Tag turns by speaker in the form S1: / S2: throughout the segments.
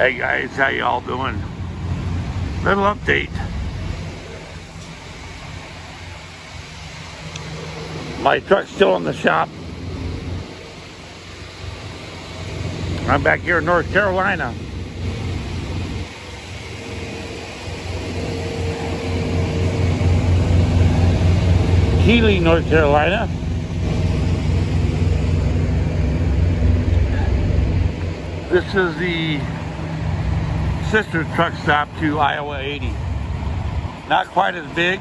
S1: Hey guys, how y'all doing? Little update. My truck's still in the shop. I'm back here in North Carolina. Keeley, North Carolina. This is the sister truck stop to Iowa 80. Not quite as big,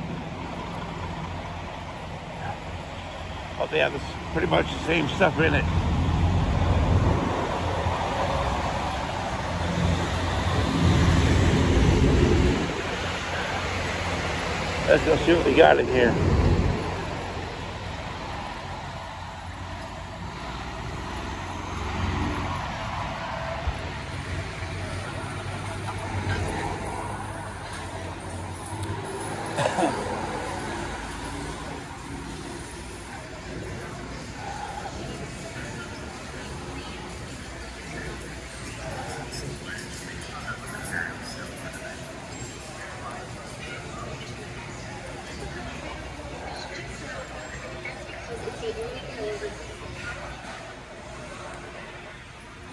S1: but they have this, pretty much the same stuff in it. Let's go see what we got in here.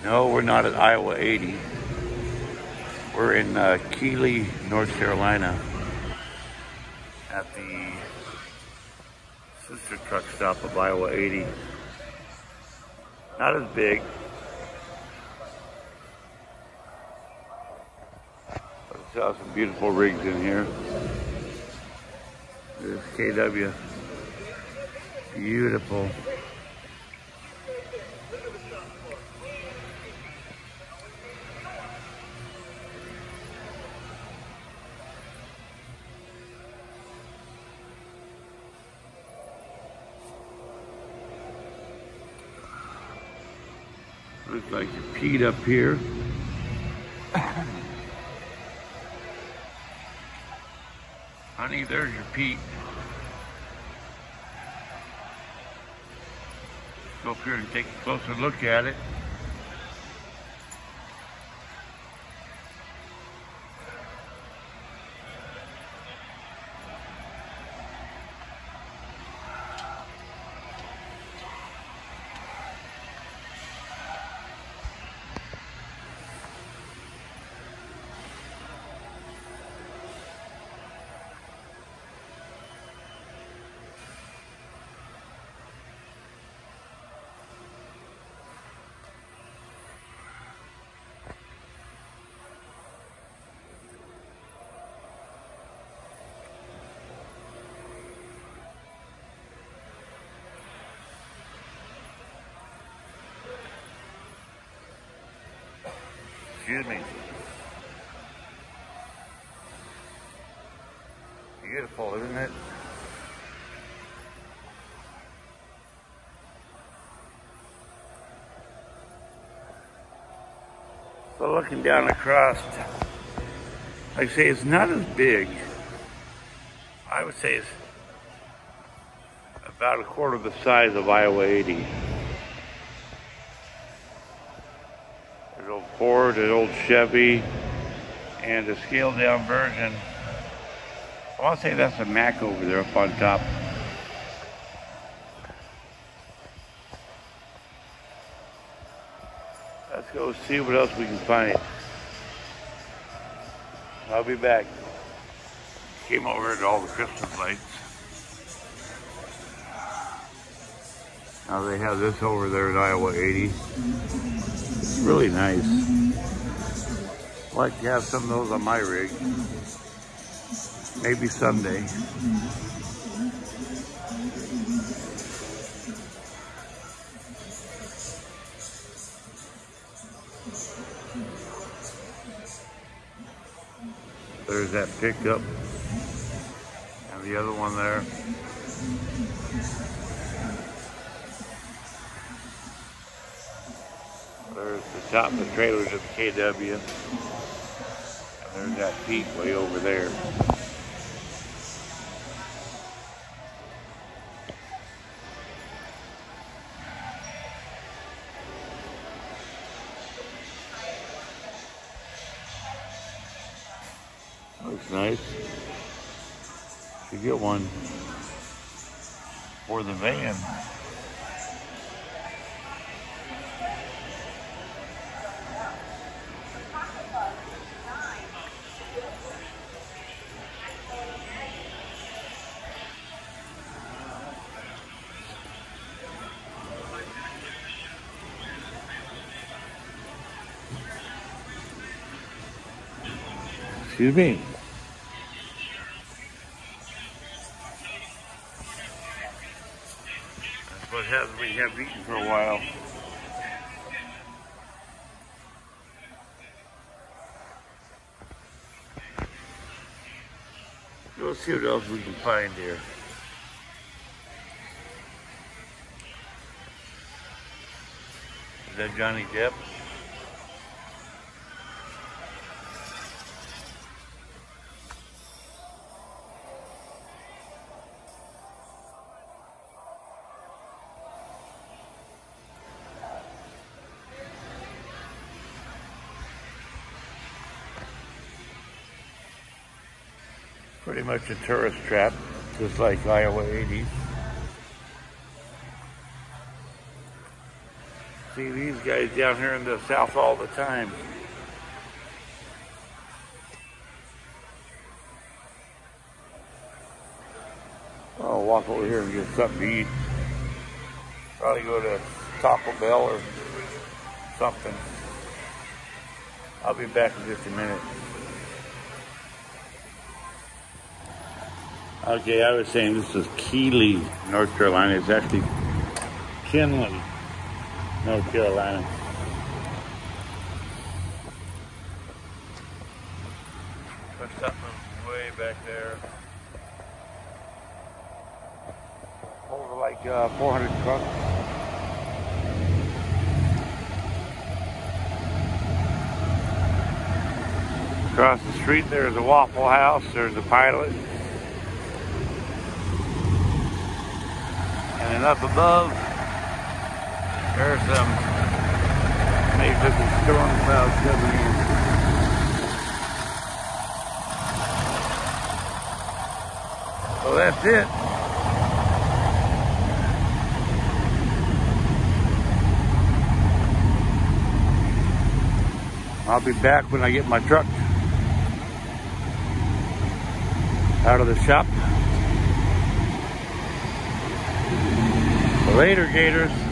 S1: No, we're not at Iowa 80. We're in uh, Keeley, North Carolina at the sister truck stop of Iowa 80. Not as big. But it's got some beautiful rigs in here. There's KW. Beautiful. Looks like you peed up here. Honey, there's your Pete. Go up here and take a closer look at it. Excuse me. Beautiful, isn't it? So looking down across, like I say, it's not as big. I would say it's about a quarter of the size of Iowa 80. Ford, an old Chevy, and a scaled down version. I want to say that's a Mack over there up on top. Let's go see what else we can find. I'll be back. Came over to all the Christmas lights. Now they have this over there at Iowa 80. It's Really nice. I'd like to have some of those on my rig. Maybe someday. There's that pickup and the other one there. Top of the trailers of the KW. And there's that peak way over there. Looks nice. Should get one for the van. Excuse me. That's what happens when you have eaten for a while. Let's see what else we can find here. Is that Johnny Depp? Pretty much a tourist trap, just like Iowa 80s. See these guys down here in the south all the time. I'll walk over here and get something to eat. Probably go to Taco Bell or something. I'll be back in just a minute. Okay, I was saying this is Keeley, North Carolina. It's actually Kenly, North Carolina. There's something way back there. Over like uh, 400 trucks. Across the street there's a Waffle House, there's a pilot. And up above, there's some maybe looking storm clouds coming in. So that's it. I'll be back when I get my truck out of the shop. Later, Gators.